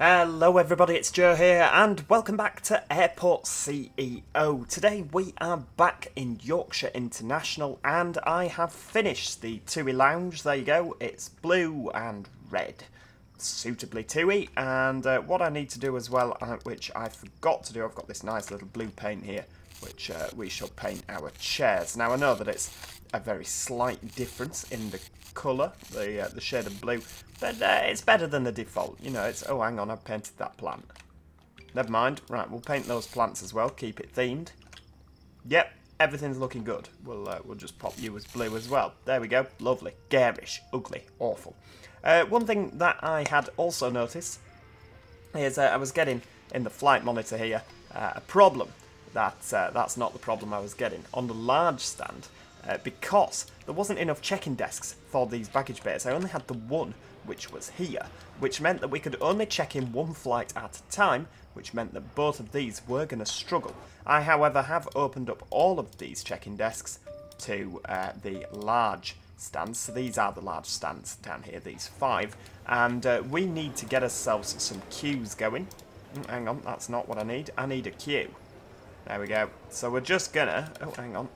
Hello everybody, it's Joe here and welcome back to Airport CEO. Today we are back in Yorkshire International and I have finished the TUI lounge. There you go, it's blue and red. Suitably TUI and uh, what I need to do as well, uh, which I forgot to do, I've got this nice little blue paint here which uh, we shall paint our chairs. Now I know that it's a very slight difference in the colour, the uh, the shade of blue, but uh, it's better than the default. You know, it's, oh hang on, I've painted that plant. Never mind, right, we'll paint those plants as well, keep it themed. Yep, everything's looking good. We'll, uh, we'll just pop you as blue as well. There we go, lovely, garish, ugly, awful. Uh, one thing that I had also noticed is uh, I was getting in the flight monitor here uh, a problem that uh, that's not the problem I was getting. On the large stand, uh, because there wasn't enough check-in desks for these baggage bays, I only had the one, which was here, which meant that we could only check in one flight at a time, which meant that both of these were going to struggle. I, however, have opened up all of these check-in desks to uh, the large stands. So these are the large stands down here, these five. And uh, we need to get ourselves some queues going. Mm, hang on, that's not what I need. I need a queue. There we go. So we're just gonna... Oh, hang on.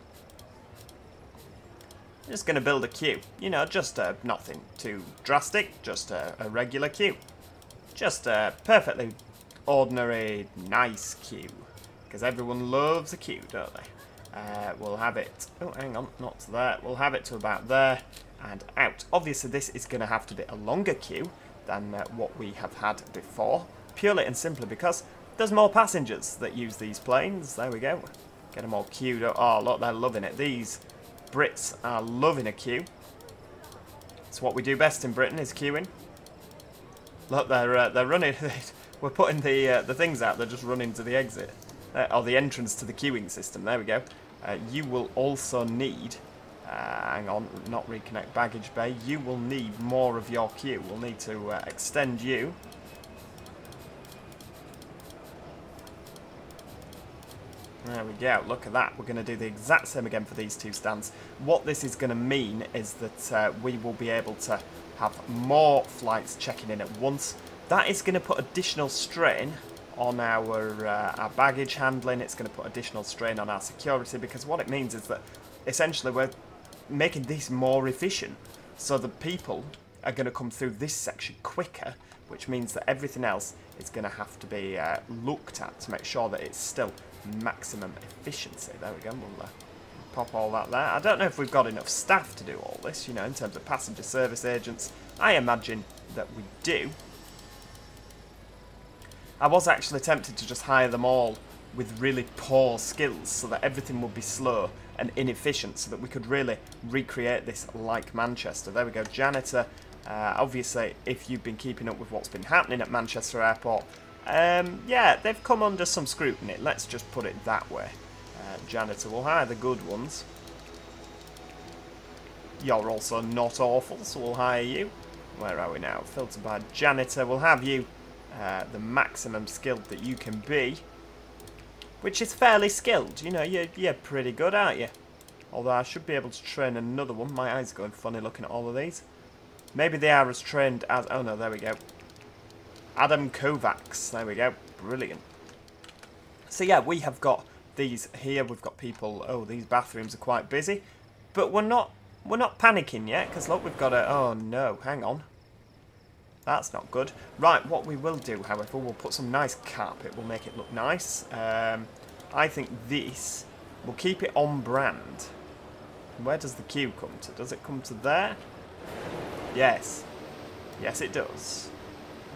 Just gonna build a queue. You know, just uh, nothing too drastic. Just a, a regular queue. Just a perfectly ordinary, nice queue. Because everyone loves a queue, don't they? Uh, we'll have it... Oh, hang on. Not to there. We'll have it to about there and out. Obviously, this is going to have to be a longer queue than uh, what we have had before. Purely and simply because there's more passengers that use these planes. There we go. Get them all queued up. Oh, look, they're loving it. These Brits are loving a queue. It's what we do best in Britain, is queuing. Look, they're uh, they're running. We're putting the uh, the things out. They're just running to the exit uh, or the entrance to the queuing system. There we go. Uh, you will also need. Uh, hang on, not reconnect baggage bay. You will need more of your queue. We'll need to uh, extend you There we go, look at that. We're going to do the exact same again for these two stands. What this is going to mean is that uh, we will be able to have more flights checking in at once. That is going to put additional strain on our, uh, our baggage handling. It's going to put additional strain on our security because what it means is that essentially we're making this more efficient. So the people are going to come through this section quicker, which means that everything else is going to have to be uh, looked at to make sure that it's still maximum efficiency. There we go, we'll uh, pop all that there. I don't know if we've got enough staff to do all this, you know, in terms of passenger service agents. I imagine that we do. I was actually tempted to just hire them all with really poor skills so that everything would be slow and inefficient so that we could really recreate this like Manchester. There we go, janitor. Uh, obviously, if you've been keeping up with what's been happening at Manchester Airport, um, yeah, they've come under some scrutiny. Let's just put it that way. Uh, janitor will hire the good ones. You're also not awful, so we'll hire you. Where are we now? Filter by janitor. We'll have you uh, the maximum skilled that you can be. Which is fairly skilled. You know, you're, you're pretty good, aren't you? Although I should be able to train another one. My eyes are going funny looking at all of these. Maybe they are as trained as... Oh no, there we go. Adam Kovacs. There we go. Brilliant. So yeah, we have got these here. We've got people. Oh, these bathrooms are quite busy, but we're not. We're not panicking yet because look, we've got a. Oh no, hang on. That's not good. Right, what we will do, however, we'll put some nice carpet. We'll make it look nice. Um, I think this. We'll keep it on brand. Where does the queue come to? Does it come to there? Yes. Yes, it does.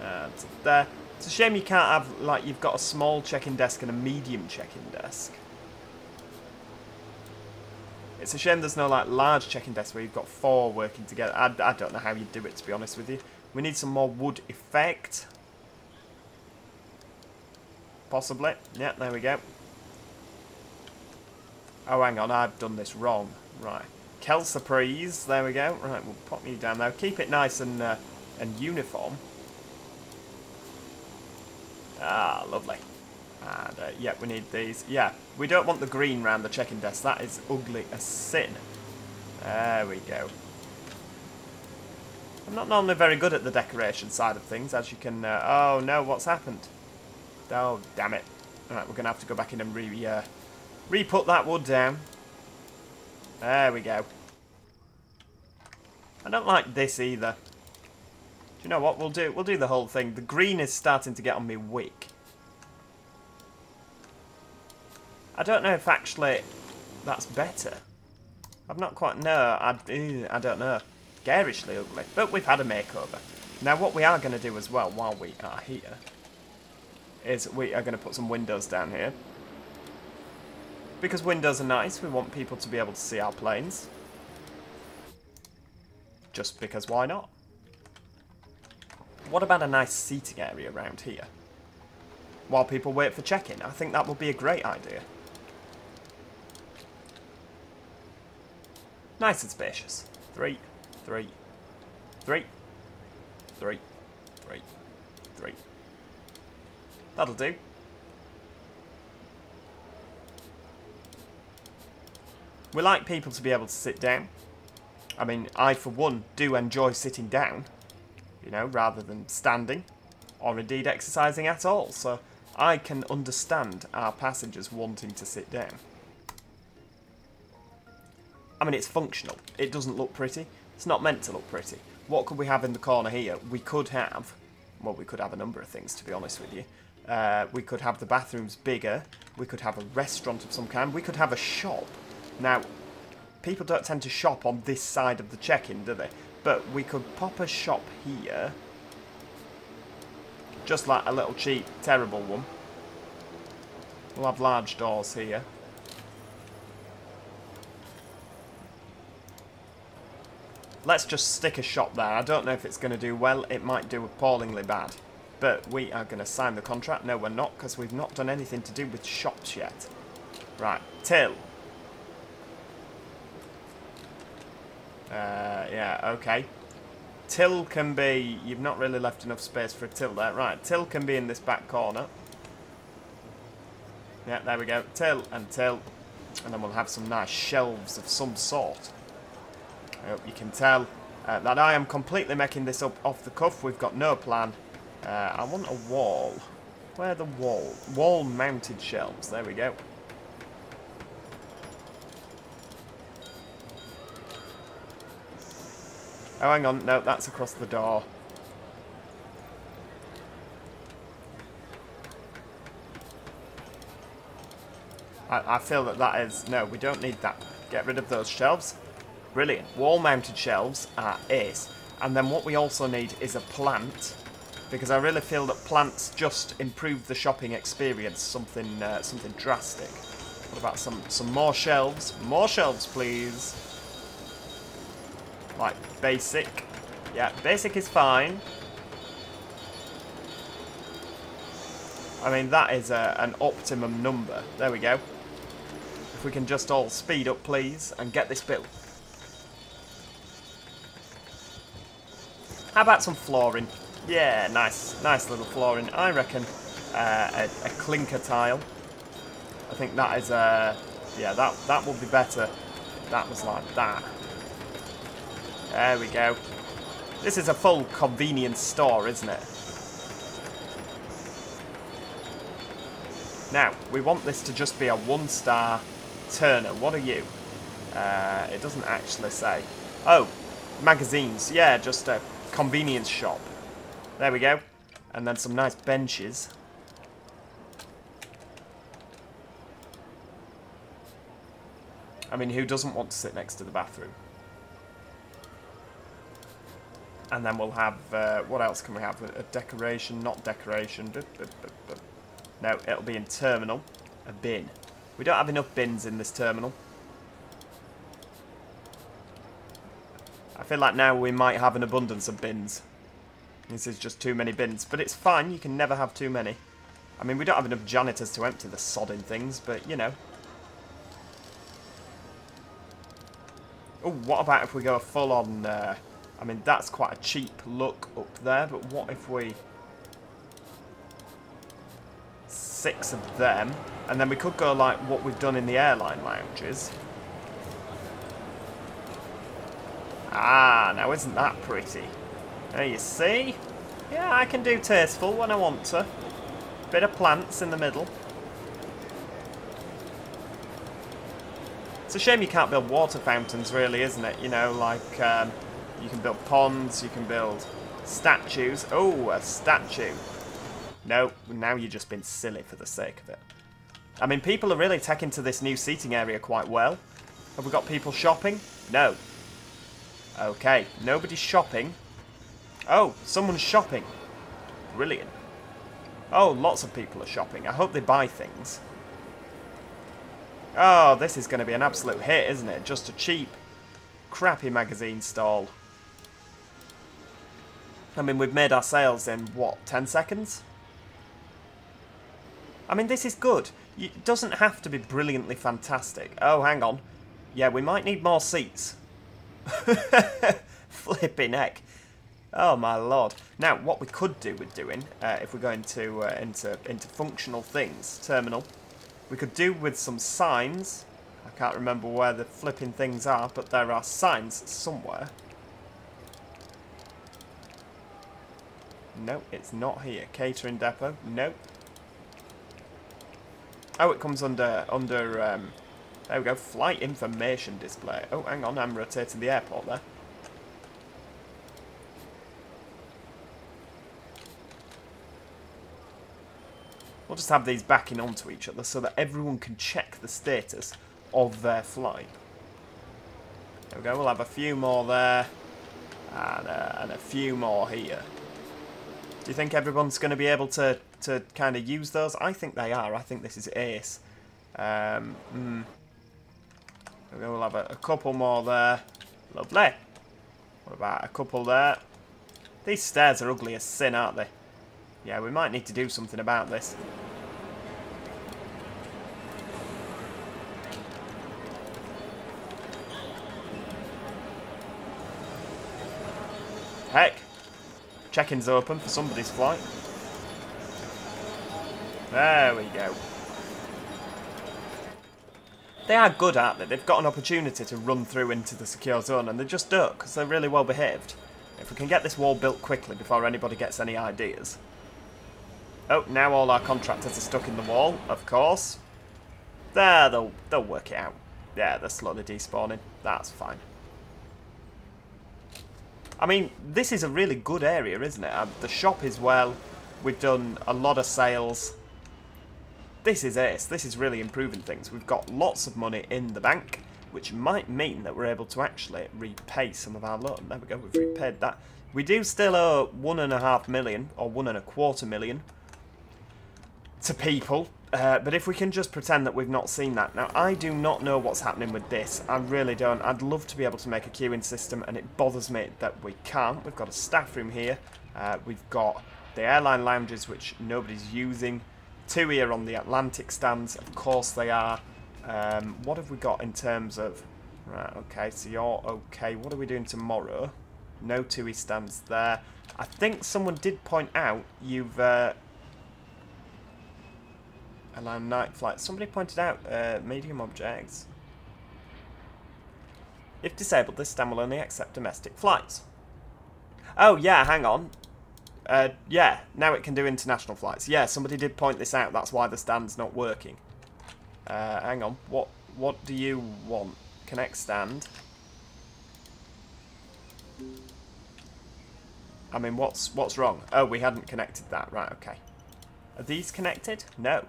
Uh, there. It's a shame you can't have, like, you've got a small check-in desk and a medium check-in desk. It's a shame there's no, like, large check-in desk where you've got four working together. I, I don't know how you'd do it, to be honest with you. We need some more wood effect. Possibly. Yeah, there we go. Oh, hang on, I've done this wrong. Right. Kelsurprise, there we go. Right, we'll pop you down there. Keep it nice and, uh, and uniform. Ah, lovely. And, uh, yeah, we need these. Yeah, we don't want the green round the check-in desk. That is ugly as sin. There we go. I'm not normally very good at the decoration side of things, as you can... Uh, oh, no, what's happened? Oh, damn it. Alright, we're going to have to go back in and re, uh, re-put that wood down. There we go. I don't like this either. You know what we'll do? We'll do the whole thing. The green is starting to get on me wick. I don't know if actually that's better. I've not quite... No, I, mm, I don't know. Garishly ugly. But we've had a makeover. Now what we are going to do as well while we are here is we are going to put some windows down here. Because windows are nice, we want people to be able to see our planes. Just because why not? What about a nice seating area around here? While people wait for check-in. I think that would be a great idea. Nice and spacious. Three, three, three, three, three, three. That'll do. We like people to be able to sit down. I mean, I, for one, do enjoy sitting down, you know, rather than standing, or indeed exercising at all, so I can understand our passengers wanting to sit down. I mean, it's functional. It doesn't look pretty. It's not meant to look pretty. What could we have in the corner here? We could have, well, we could have a number of things, to be honest with you. Uh, we could have the bathrooms bigger. We could have a restaurant of some kind. We could have a shop. Now, people don't tend to shop on this side of the check-in, do they? But we could pop a shop here. Just like a little cheap, terrible one. We'll have large doors here. Let's just stick a shop there. I don't know if it's going to do well. It might do appallingly bad. But we are going to sign the contract. No, we're not, because we've not done anything to do with shops yet. Right, Till. Uh, yeah, okay. Till can be... You've not really left enough space for a till there. Right, Till can be in this back corner. Yeah, there we go. Till and Till. And then we'll have some nice shelves of some sort. I hope you can tell uh, that I am completely making this up off the cuff. We've got no plan. Uh, I want a wall. Where the wall? Wall mounted shelves. There we go. Oh, hang on. No, that's across the door. I, I feel that that is... No, we don't need that. Get rid of those shelves. Brilliant. Wall-mounted shelves are ace. And then what we also need is a plant, because I really feel that plants just improve the shopping experience, something uh, something drastic. What about some, some more shelves? More shelves, please. Like, basic. Yeah, basic is fine. I mean, that is a, an optimum number. There we go. If we can just all speed up, please, and get this built. How about some flooring? Yeah, nice. Nice little flooring. I reckon uh, a, a, clinker tile. I think that is, uh, yeah, that, that will be better. That was like that. There we go. This is a full convenience store, isn't it? Now, we want this to just be a one-star Turner. What are you? Uh, it doesn't actually say. Oh, magazines. Yeah, just a convenience shop. There we go. And then some nice benches. I mean, who doesn't want to sit next to the bathroom? And then we'll have, uh, what else can we have? A, decoration, not decoration. No, it'll be in terminal. A bin. We don't have enough bins in this terminal. I feel like now we might have an abundance of bins. This is just too many bins. But it's fine, you can never have too many. I mean, we don't have enough janitors to empty the sodding things, but, you know. Oh, what about if we go a full on... Uh, I mean, that's quite a cheap look up there, but what if we... Six of them, and then we could go like what we've done in the airline lounges. Ah, now isn't that pretty? There you see. Yeah, I can do tasteful when I want to. Bit of plants in the middle. It's a shame you can't build water fountains, really, isn't it? You know, like, um, you can build ponds, you can build statues. Oh, a statue. No, now you've just been silly for the sake of it. I mean, people are really taking to this new seating area quite well. Have we got people shopping? No. Okay, nobody's shopping. Oh, someone's shopping. Brilliant. Oh, lots of people are shopping. I hope they buy things. Oh, this is going to be an absolute hit, isn't it? Just a cheap, crappy magazine stall. I mean, we've made our sales in, what, 10 seconds? I mean, this is good. It doesn't have to be brilliantly fantastic. Oh, hang on. Yeah, we might need more seats. Flipping heck. Oh my lord. Now, what we could do with doing, uh, if we're going to uh, into into functional things, terminal, we could do with some signs. I can't remember where the flipping things are, but there are signs somewhere. No, it's not here. Catering depot. No. Oh, it comes under under. Um, there we go. Flight information display. Oh, hang on. I'm rotating the airport there. We'll just have these backing onto each other so that everyone can check the status of their flight. There we go, we'll have a few more there, and, uh, and a few more here. Do you think everyone's going to be able to, to kind of use those? I think they are. I think this is ace. Um, mm. We'll have a, a couple more there. Lovely. What about a couple there? These stairs are ugly as sin, aren't they? Yeah, we might need to do something about this. Heck. Check-in's open for somebody's flight. There we go. They are good, aren't they? They've got an opportunity to run through into the secure zone, and they just don't, because they're really well behaved. If we can get this wall built quickly before anybody gets any ideas, Oh, now all our contractors are stuck in the wall, of course. There, they'll, they'll work it out. Yeah, they're slowly despawning. That's fine. I mean, this is a really good area, isn't it? Um, the shop is well. We've done a lot of sales. This is ace. This is really improving things. We've got lots of money in the bank, which might mean that we're able to actually repay some of our loan. There we go, we've repaid that. We do still owe one and a half million, or one and a quarter million, to people. Uh, but if we can just pretend that we've not seen that. Now, I do not know what's happening with this. I really don't. I'd love to be able to make a queuing system, and it bothers me that we can't. We've got a staff room here. Uh, we've got the airline lounges, which nobody's using. Two here on the Atlantic stands. Of course they are. Um, what have we got in terms of... Right, okay, so you're okay. What are we doing tomorrow? No TUI stands there. I think someone did point out you've... Uh, allow night flights. Somebody pointed out uh, medium objects. If disabled, this stand will only accept domestic flights. Oh, yeah, hang on. Uh, yeah, now it can do international flights. Yeah, somebody did point this out. That's why the stand's not working. Uh, hang on. What what do you want? Connect stand. I mean, what's what's wrong? Oh, we hadn't connected that. Right, okay. Are these connected? No.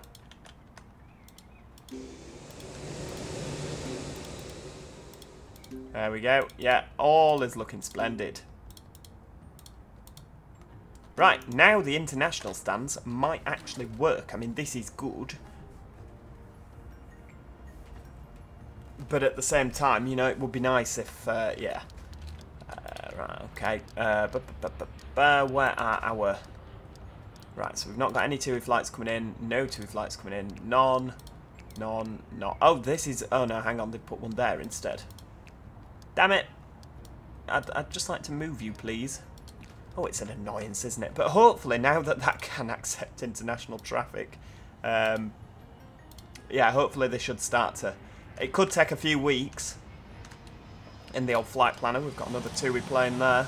There we go. Yeah, all is looking splendid. Right, now the international stands might actually work. I mean, this is good. But at the same time, you know, it would be nice if, uh, yeah. Uh, right, okay. Uh, where are our... Right, so we've not got any TUI flights coming in. No TUI flights coming in. None. None. No. Oh, this is... Oh, no, hang on. They put one there instead. Damn it. I'd, I'd just like to move you, please. Oh, it's an annoyance, isn't it? But hopefully, now that that can accept international traffic, um, yeah, hopefully they should start to... It could take a few weeks in the old flight planner. We've got another TUI plane there.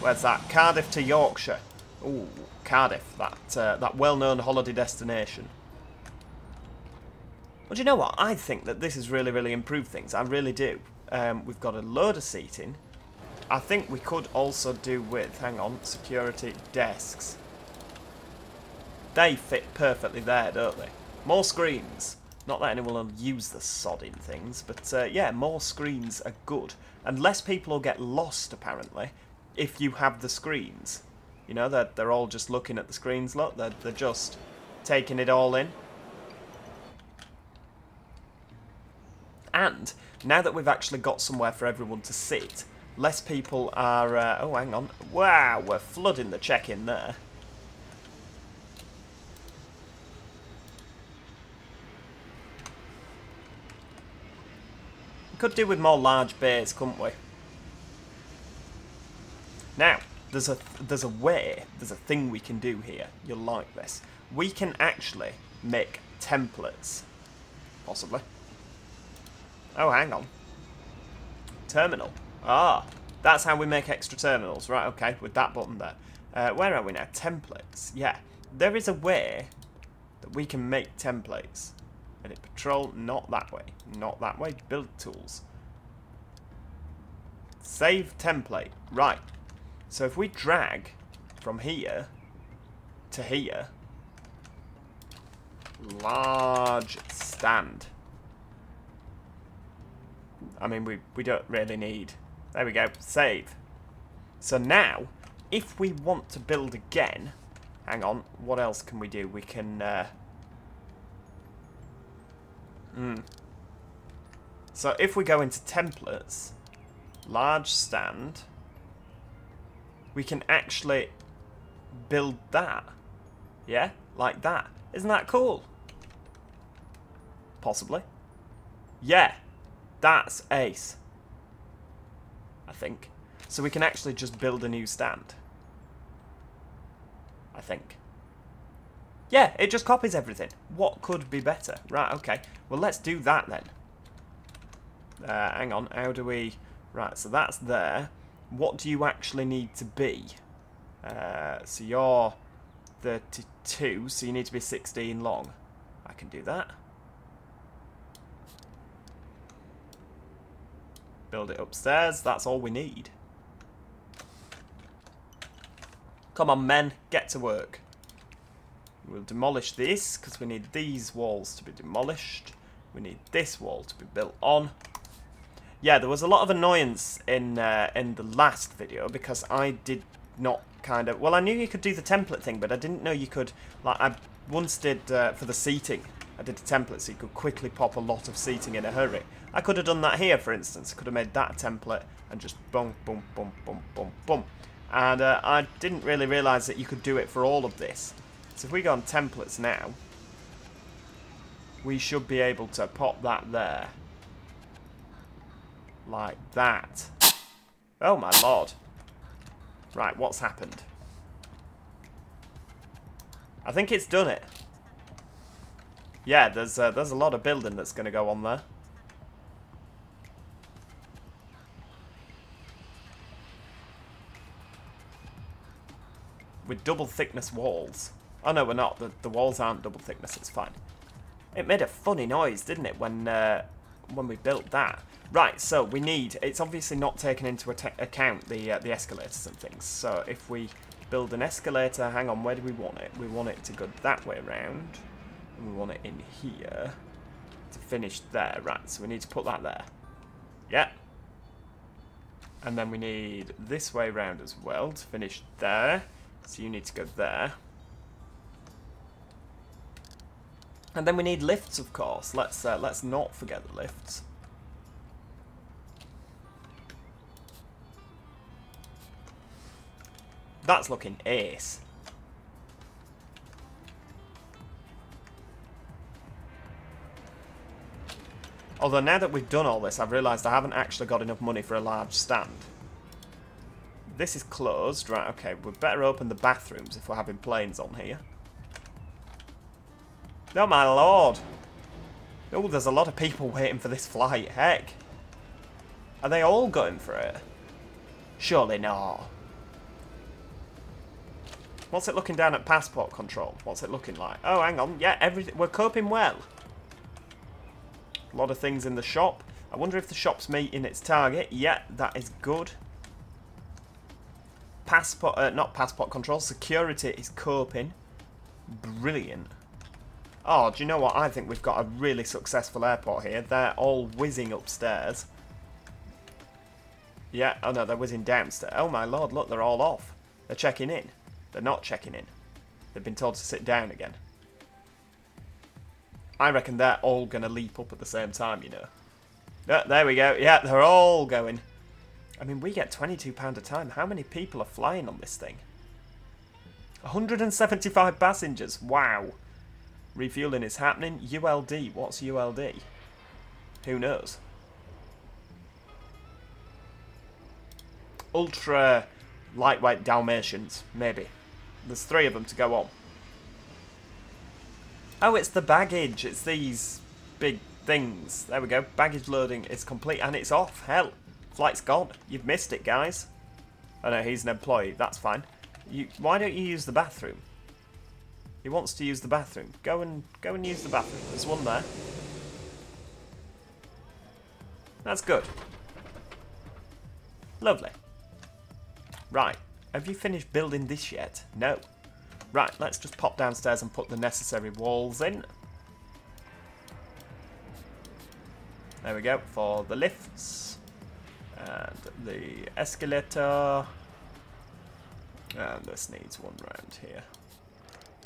Where's that? Cardiff to Yorkshire. Ooh, Cardiff, that uh, that well-known holiday destination. Well, do you know what? I think that this has really, really improved things. I really do. Um, we've got a load of seating. I think we could also do with, hang on, security desks. They fit perfectly there, don't they? More screens. Not that anyone will use the sodding things, but uh, yeah, more screens are good. And less people will get lost, apparently, if you have the screens. You know, they're, they're all just looking at the screens, look, they're, they're just taking it all in. And now that we've actually got somewhere for everyone to sit, less people are... Uh, oh, hang on. Wow, we're flooding the check-in there. Could do with more large bays, couldn't we? Now, there's a there's a way, there's a thing we can do here. You'll like this. We can actually make templates, possibly. Oh, hang on. Terminal. Ah, that's how we make extra terminals. Right, okay, with that button there. Uh, where are we now? Templates. Yeah, there is a way that we can make templates. Edit patrol, not that way. Not that way. Build tools. Save template. Right. So if we drag from here to here, large stand. I mean, we, we don't really need... There we go. Save. So now, if we want to build again... Hang on. What else can we do? We can... Uh, Hmm. So if we go into templates, large stand, we can actually build that. Yeah? Like that. Isn't that cool? Possibly. Yeah. That's ace. I think. So we can actually just build a new stand. I think. Yeah, it just copies everything. What could be better? Right, okay. Well, let's do that then. Uh, hang on, how do we... Right, so that's there. What do you actually need to be? Uh, so you're 32, so you need to be 16 long. I can do that. Build it upstairs, that's all we need. Come on, men, get to work. We'll demolish this, because we need these walls to be demolished. We need this wall to be built on. Yeah, there was a lot of annoyance in uh, in the last video, because I did not kind of... Well, I knew you could do the template thing, but I didn't know you could... Like, I once did, uh, for the seating, I did a template so you could quickly pop a lot of seating in a hurry. I could have done that here, for instance. I could have made that template and just boom, boom, boom, boom, boom, boom. And uh, I didn't really realise that you could do it for all of this. So if we go on templates now, we should be able to pop that there. Like that. Oh my lord. Right, what's happened? I think it's done it. Yeah, there's uh, there's a lot of building that's going to go on there. With double thickness walls. Oh no, we're not. The, the walls aren't double thickness, it's fine. It made a funny noise, didn't it, when uh, when we built that? Right, so we need... It's obviously not taken into account the, uh, the escalators and things. So if we build an escalator... Hang on, where do we want it? We want it to go that way around. And we want it in here to finish there. Right, so we need to put that there. Yeah. And then we need this way around as well to finish there. So you need to go there. And then we need lifts, of course. Let's uh, let's not forget the lifts. That's looking ace. Although now that we've done all this, I've realised I haven't actually got enough money for a large stand. This is closed. Right, okay, we'd better open the bathrooms if we're having planes on here. Oh my lord. Oh, there's a lot of people waiting for this flight. Heck. Are they all going for it? Surely not. What's it looking down at passport control? What's it looking like? Oh, hang on. Yeah, everything. We're coping well. A lot of things in the shop. I wonder if the shop's meeting its target. Yeah, that is good. Passport, uh, not passport control, security is coping. Brilliant. Oh, do you know what? I think we've got a really successful airport here. They're all whizzing upstairs. Yeah, oh no, they're whizzing downstairs. Oh my lord, look, they're all off. They're checking in. They're not checking in. They've been told to sit down again. I reckon they're all going to leap up at the same time, you know. Yeah, there we go. Yeah, they're all going. I mean, we get £22 a time. How many people are flying on this thing? 175 passengers. Wow. Refueling is happening. ULD. What's ULD? Who knows? Ultra lightweight Dalmatians. Maybe. There's three of them to go on. Oh, it's the baggage. It's these big things. There we go. Baggage loading is complete and it's off. Hell, flight's gone. You've missed it, guys. Oh no, he's an employee. That's fine. You, why don't you use the bathroom? He wants to use the bathroom. Go and go and use the bathroom. There's one there. That's good. Lovely. Right. Have you finished building this yet? No. Right, let's just pop downstairs and put the necessary walls in. There we go, for the lifts. And the escalator. And this needs one round here.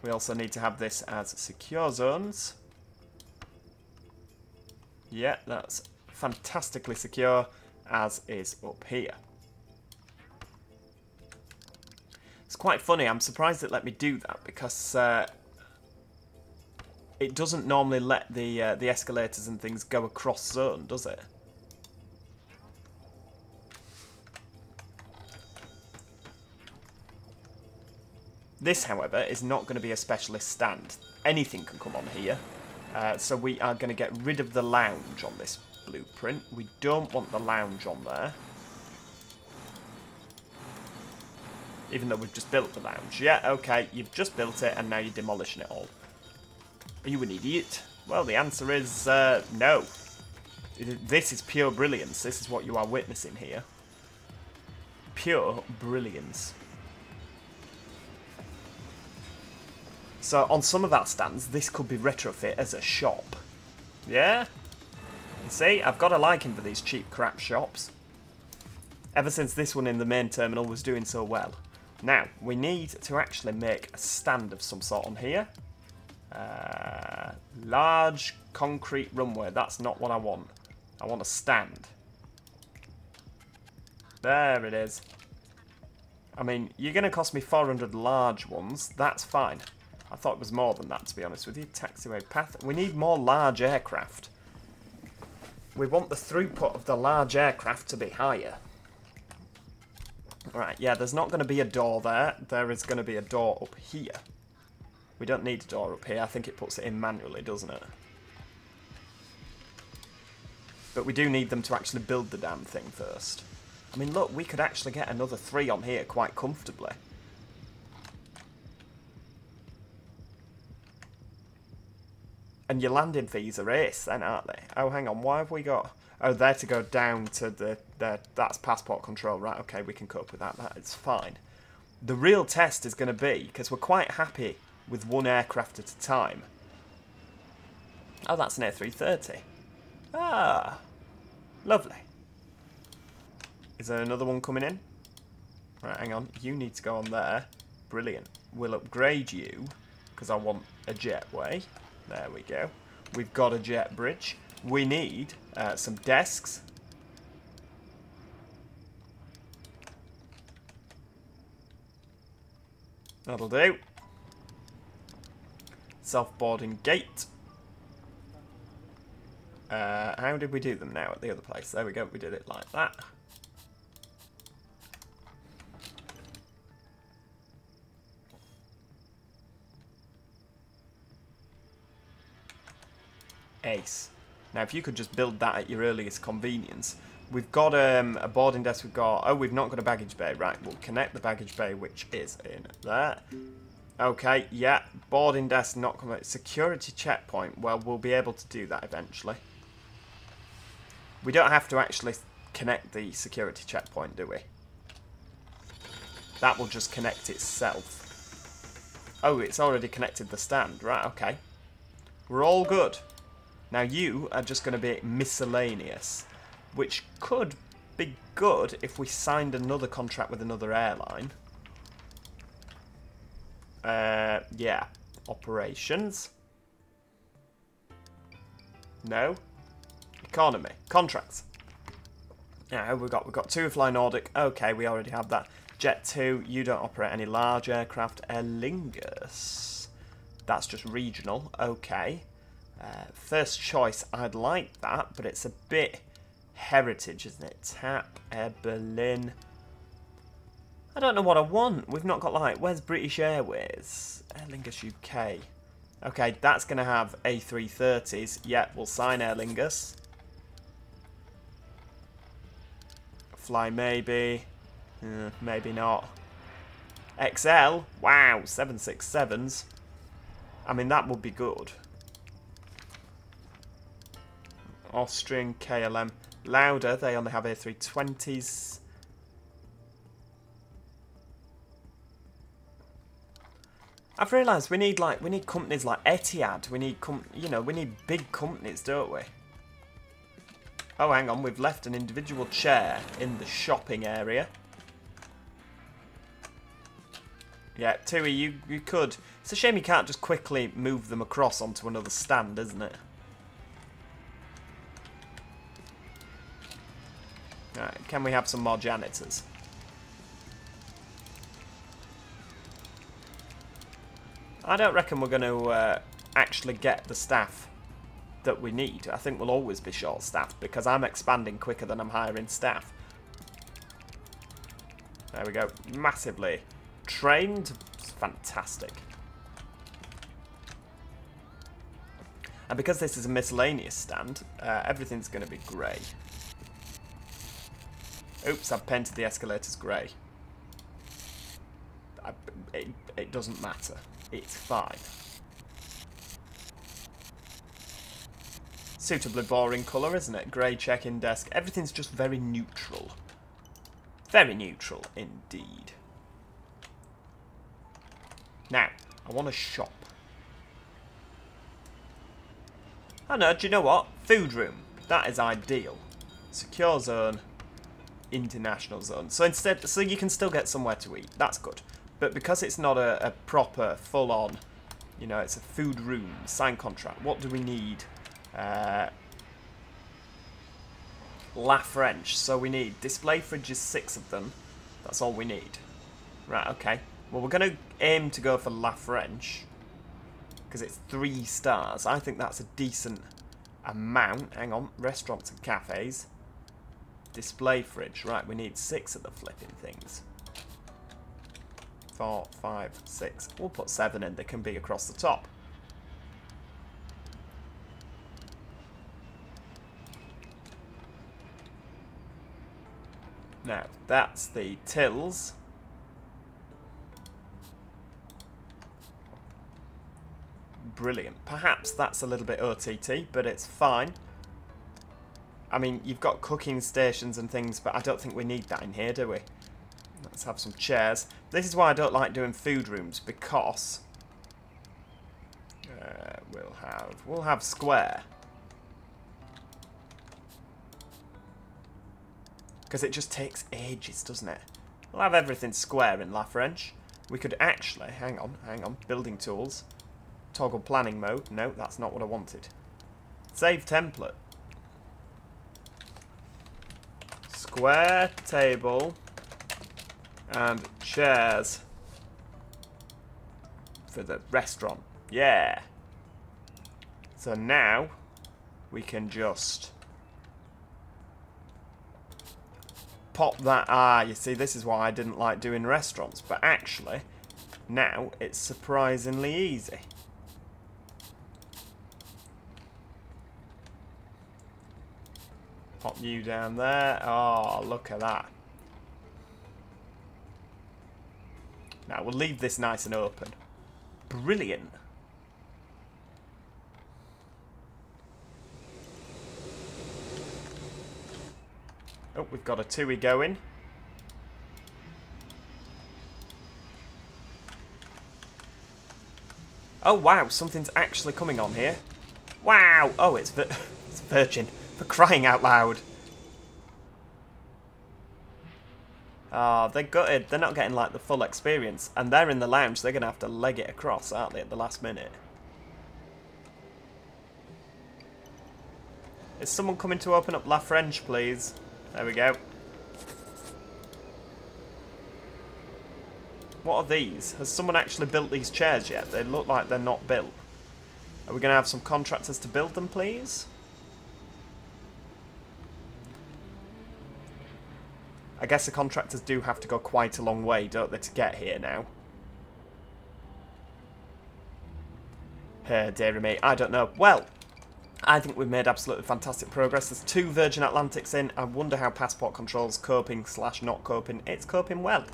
We also need to have this as secure zones. Yeah, that's fantastically secure, as is up here. It's quite funny, I'm surprised it let me do that, because uh, it doesn't normally let the, uh, the escalators and things go across zone, does it? This, however, is not going to be a specialist stand. Anything can come on here. Uh, so we are going to get rid of the lounge on this blueprint. We don't want the lounge on there. Even though we've just built the lounge. Yeah, okay, you've just built it and now you're demolishing it all. Are you an idiot? Well, the answer is uh, no. This is pure brilliance. This is what you are witnessing here. Pure brilliance. So on some of our stands, this could be retrofit as a shop. Yeah? See, I've got a liking for these cheap crap shops. Ever since this one in the main terminal was doing so well. Now, we need to actually make a stand of some sort on here. Uh, large concrete runway, that's not what I want. I want a stand. There it is. I mean, you're going to cost me 400 large ones, that's fine. I thought it was more than that, to be honest with you. Taxiway path. We need more large aircraft. We want the throughput of the large aircraft to be higher. Right, yeah, there's not going to be a door there. There is going to be a door up here. We don't need a door up here. I think it puts it in manually, doesn't it? But we do need them to actually build the damn thing first. I mean, look, we could actually get another three on here quite comfortably. And your landing fees are ace then, aren't they? Oh, hang on, why have we got... Oh, they're to go down to the... the that's passport control, right, okay, we can cope with that, that is fine. The real test is going to be, because we're quite happy with one aircraft at a time. Oh, that's an A330. Ah, lovely. Is there another one coming in? Right, hang on, you need to go on there. Brilliant. We'll upgrade you, because I want a jetway. There we go. We've got a jet bridge. We need uh, some desks. That'll do. Self-boarding gate. Uh, how did we do them now at the other place? There we go, we did it like that. Ace. Now, if you could just build that at your earliest convenience, We've got um, a boarding desk. We've got... Oh, we've not got a baggage bay. Right, we'll connect the baggage bay, which is in there. Okay, yeah. Boarding desk not coming. Security checkpoint. Well, we'll be able to do that eventually. We don't have to actually connect the security checkpoint, do we? That will just connect itself. Oh, it's already connected the stand. Right, okay. We're all good. Now you are just going to be miscellaneous, which could be good if we signed another contract with another airline. Uh, yeah. Operations. No. Economy. Contracts. Yeah, we've got we've got two Fly Nordic. Okay, we already have that. Jet 2, you don't operate any large aircraft. Aer. That's just regional. Okay. Uh, first choice, I'd like that, but it's a bit heritage, isn't it? Tap, Air Berlin. I don't know what I want. We've not got like, where's British Airways? Aer Lingus UK. Okay, that's going to have A330s. Yeah, we'll sign Aer Lingus. Fly maybe. Uh, maybe not. XL? Wow, 767s. I mean, that would be good. Austrian KLM. Lauda, they only have A320s. I've realised we need like we need companies like Etihad. We need com you know we need big companies, don't we? Oh, hang on, we've left an individual chair in the shopping area. Yeah, Tui, you you could. It's a shame you can't just quickly move them across onto another stand, isn't it? Right, can we have some more janitors? I don't reckon we're going to uh, actually get the staff that we need. I think we'll always be short-staffed because I'm expanding quicker than I'm hiring staff. There we go. Massively trained. Fantastic. And because this is a miscellaneous stand, uh, everything's going to be grey. Oops, I've painted the escalators grey. It, it doesn't matter. It's fine. Suitably boring colour, isn't it? Grey check-in desk. Everything's just very neutral. Very neutral indeed. Now, I want a shop. I know, do you know what? Food room. That is ideal. Secure zone international zone. So instead, so you can still get somewhere to eat. That's good. But because it's not a, a proper, full-on, you know, it's a food room, signed contract, what do we need? Uh, La French. So we need display fridges, six of them. That's all we need. Right, okay. Well, we're going to aim to go for La French. Because it's three stars. I think that's a decent amount. Hang on. Restaurants and cafes. Display fridge. Right, we need six of the flipping things. Four, five, six. We'll put seven in. They can be across the top. Now, that's the tills. Brilliant. Perhaps that's a little bit OTT, but it's fine. I mean, you've got cooking stations and things, but I don't think we need that in here, do we? Let's have some chairs. This is why I don't like doing food rooms, because uh, we'll have we'll have square. Because it just takes ages, doesn't it? We'll have everything square in La French. We could actually, hang on, hang on, building tools. Toggle planning mode. No, that's not what I wanted. Save template. Square table and chairs for the restaurant. Yeah. So now we can just pop that. Ah, you see, this is why I didn't like doing restaurants. But actually, now it's surprisingly easy. Pop you down there. Oh, look at that. Now, we'll leave this nice and open. Brilliant. Oh, we've got a TUI going. Oh, wow, something's actually coming on here. Wow! Oh, it's, it's Virgin. For crying out loud. Oh, they're gutted. They're not getting, like, the full experience. And they're in the lounge. They're going to have to leg it across, aren't they, at the last minute? Is someone coming to open up La French, please? There we go. What are these? Has someone actually built these chairs yet? They look like they're not built. Are we going to have some contractors to build them, please? I guess the contractors do have to go quite a long way, don't they, to get here now? Hey, dearie me, I don't know. Well, I think we've made absolutely fantastic progress. There's two Virgin Atlantics in. I wonder how Passport Control's coping slash not coping. It's coping well.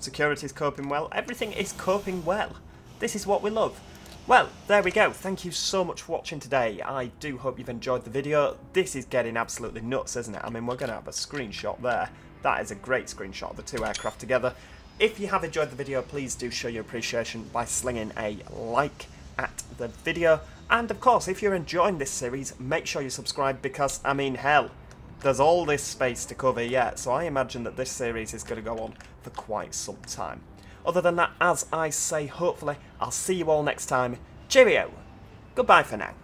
Security's coping well. Everything is coping well. This is what we love. Well, there we go. Thank you so much for watching today. I do hope you've enjoyed the video. This is getting absolutely nuts, isn't it? I mean, we're going to have a screenshot there. That is a great screenshot of the two aircraft together. If you have enjoyed the video, please do show your appreciation by slinging a like at the video. And of course, if you're enjoying this series, make sure you subscribe because, I mean, hell, there's all this space to cover yet, so I imagine that this series is going to go on for quite some time. Other than that, as I say, hopefully, I'll see you all next time. Cheerio! Goodbye for now.